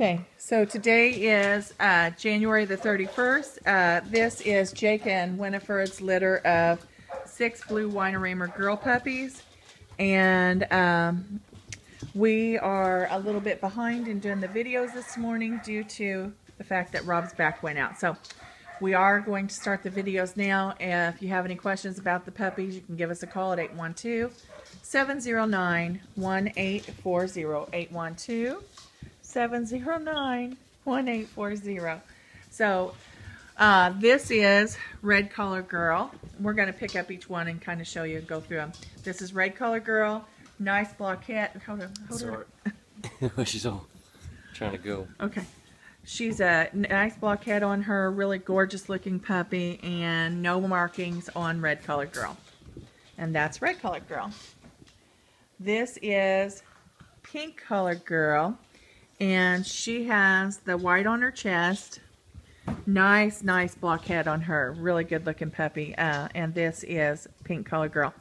Okay, so today is uh, January the 31st. Uh, this is Jake and Wheniford's litter of six blue Weimaraner girl puppies. And um, we are a little bit behind in doing the videos this morning due to the fact that Rob's back went out. So we are going to start the videos now. If you have any questions about the puppies, you can give us a call at 812 709 1840. 812 709 1840. So uh, this is Red Collar Girl. We're going to pick up each one and kind of show you, go through them. This is Red Collar Girl. Nice blockhead. Hold on. Hold Sorry. on. She's all trying to go. Okay. She's a nice blockhead on her, really gorgeous looking puppy, and no markings on Red Collar Girl. And that's Red Collar Girl. This is Pink Collar Girl, and she has the white on her chest. Nice, nice blockhead on her. Really good looking puppy. Uh, and this is Pink Collar Girl.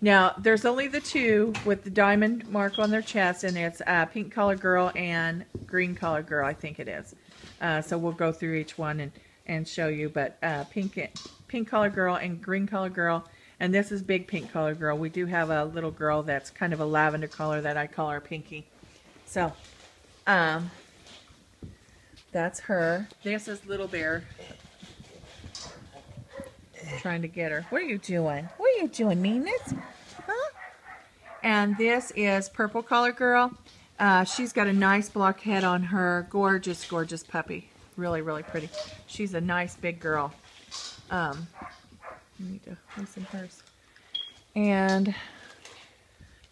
Now, there's only the two with the diamond mark on their chest, and it's uh, Pink Collar Girl and Green Collar Girl, I think it is. Uh, so we'll go through each one and, and show you. But uh, Pink, Pink Collar Girl and Green Collar Girl, and this is Big Pink Collar Girl. We do have a little girl that's kind of a lavender color that I call her Pinky. So, um, that's her. This is Little Bear. Trying to get her. What are you doing? What are you doing, meanness? Huh? And this is Purple Collar Girl. Uh, she's got a nice block head on her. Gorgeous, gorgeous puppy. Really, really pretty. She's a nice big girl. Um, I need to loosen hers. And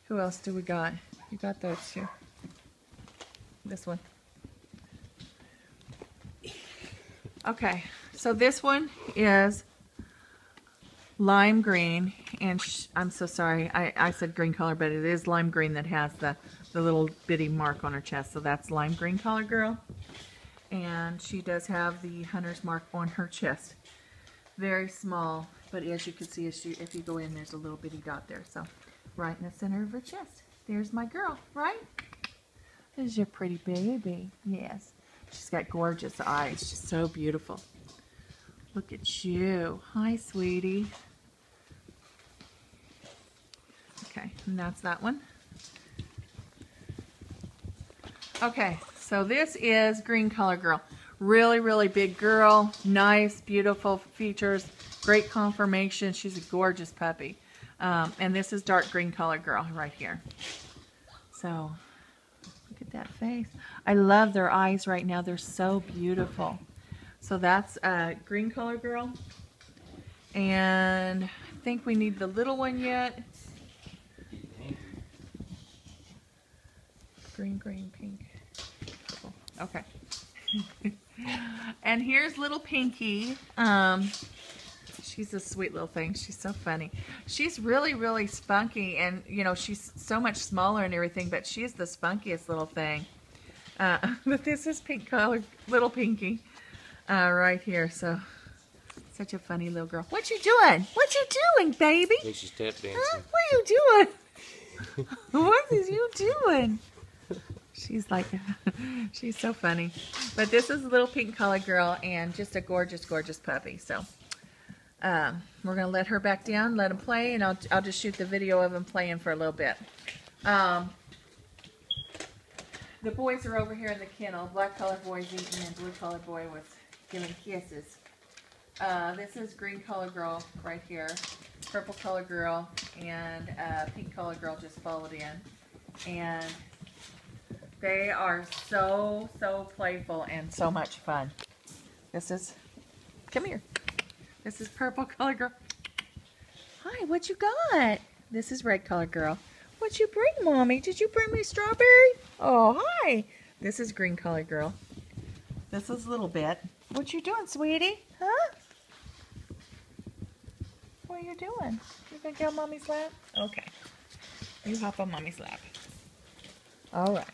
who else do we got? You got those two. This one. Okay, so this one is lime green, and I'm so sorry, I, I said green color, but it is lime green that has the, the little bitty mark on her chest, so that's lime green color girl. And she does have the hunter's mark on her chest. Very small, but as you can see, if you, if you go in, there's a little bitty dot there, so right in the center of her chest. There's my girl, right? This is your pretty baby, yes. She's got gorgeous eyes. She's so beautiful. Look at you. Hi, sweetie. Okay, and that's that one. Okay, so this is Green Color Girl. Really, really big girl. Nice, beautiful features. Great conformation. She's a gorgeous puppy. Um, and this is Dark Green Color Girl right here. So, at that face. I love their eyes right now. They're so beautiful. So that's uh, Green Color Girl. And I think we need the little one yet. Green, green, pink. Okay. and here's little Pinky. Um, she's a sweet little thing. She's so funny. She's really, really spunky. And, you know, she's so much smaller and everything, but she's the spunkiest little thing. Uh, but this is pink color, little Pinky, uh, right here. So, such a funny little girl. What you doing? What you doing, baby? I think she's tap dancing. Huh? What are you doing? what is you doing? She's like, she's so funny. But this is a little pink color girl and just a gorgeous, gorgeous puppy. So, um, we're going to let her back down, let him play, and I'll, I'll just shoot the video of him playing for a little bit. Um, the boys are over here in the kennel. Black colored boy's eating and blue colored boy was giving kisses. Uh, this is green colored girl right here. Purple colored girl and uh, pink colored girl just followed in. And they are so, so playful and so much fun. This is, come here. This is purple color girl. Hi, what you got? This is red color girl. What you bring, Mommy? Did you bring me strawberry? Oh, hi. This is green color girl. This is little bit. What you doing, sweetie? Huh? What are you doing? You gonna get on Mommy's lap? Okay. You hop on Mommy's lap. All right.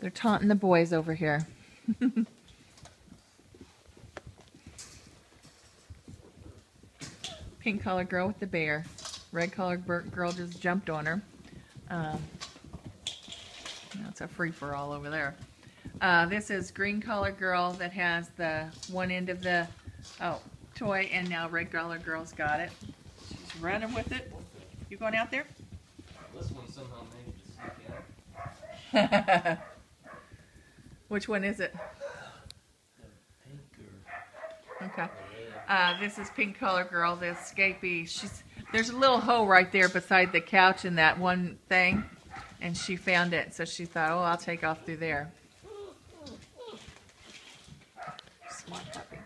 They're taunting the boys over here. Pink colored girl with the bear. Red colored girl just jumped on her. Um, that's a free-for-all over there. Uh, this is green collar girl that has the one end of the oh toy, and now red collar girl's got it. She's running with it. You going out there? This one somehow managed to sneak out. Which one is it? Okay. Uh, this is pink Color girl, the escapee. She's there's a little hole right there beside the couch in that one thing, and she found it, so she thought, oh, I'll take off through there. Smart puppy.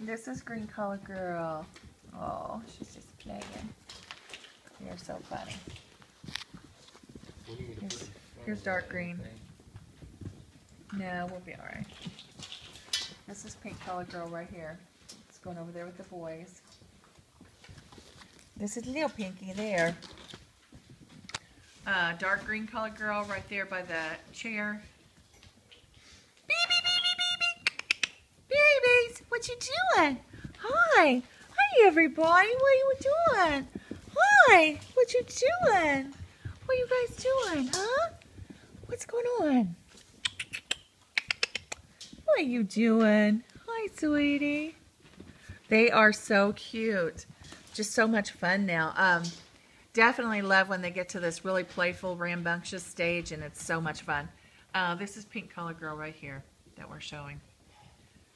This is green Color girl. Oh, she's just playing. You're so funny. Here's- here's dark green. No, we'll be all right. This is pink Color girl right here. Going over there with the boys. This is little pinky there. Uh, dark green color girl right there by the chair. Baby, baby, baby. Babies, what you doing? Hi. Hi, everybody. What are you doing? Hi. What you doing? What you guys doing, huh? What's going on? What are you doing? Hi, sweetie. They are so cute. Just so much fun now. Um, definitely love when they get to this really playful, rambunctious stage, and it's so much fun. Uh, this is Pink Color Girl right here that we're showing.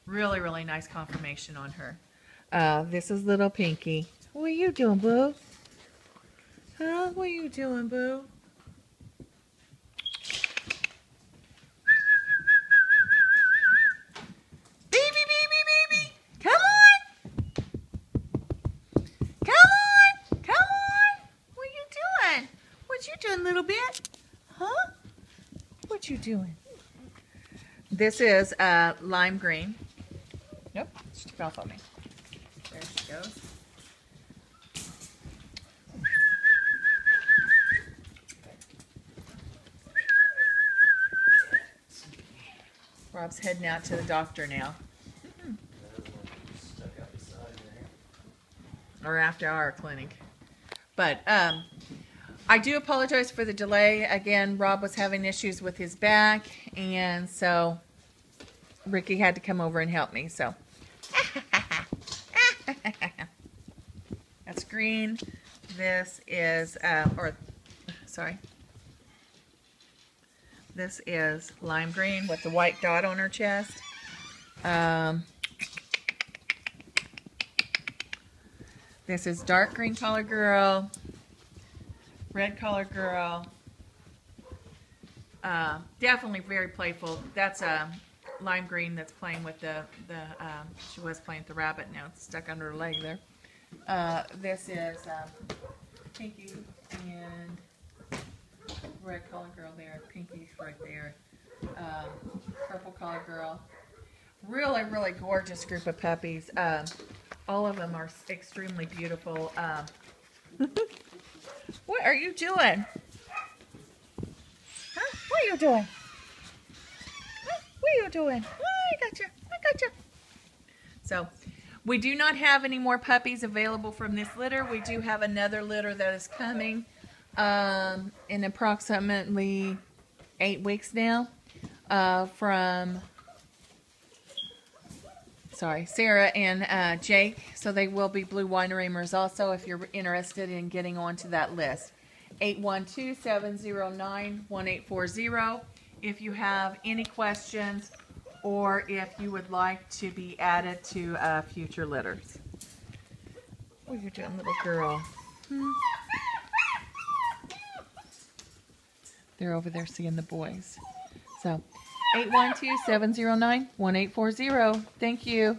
Really, really nice conformation on her. Uh, this is little Pinky. What are you doing, Boo? Huh? What are you doing, Boo? Baby, baby, baby. Come on. Come on. Come on. What you doing? What you doing, little bit? Huh? What you doing? This is uh, lime green. Nope, she took off on me. There she goes. Rob's heading out to the doctor now. Another one stuck out the side there. or after our clinic. But um, I do apologize for the delay. Again, Rob was having issues with his back, and so Ricky had to come over and help me. So that's green. This is, uh, or sorry, this is lime green with the white dot on her chest. Um, This is dark green color girl, red color girl. Uh, definitely very playful. That's a lime green that's playing with the the. Um, she was playing with the rabbit. Now it's stuck under her leg there. Uh, this is um, Pinky and red color girl there. Pinky's right there. Um, purple color girl. Really, really gorgeous group of puppies. All of them are extremely beautiful. What are you doing? Huh? What are you doing? Huh? What are you doing? Oh, I got you. I got you. So, we do not have any more puppies available from this litter. We do have another litter that is coming um, in approximately eight weeks now uh, from sorry, Sarah and uh, Jake. So they will be Blue Weimaraners also if you're interested in getting onto that list. 812-709-1840 if you have any questions or if you would like to be added to uh, future litters. What are you doing, little girl? Hmm? They're over there seeing the boys. So 812-709-1840. Thank you.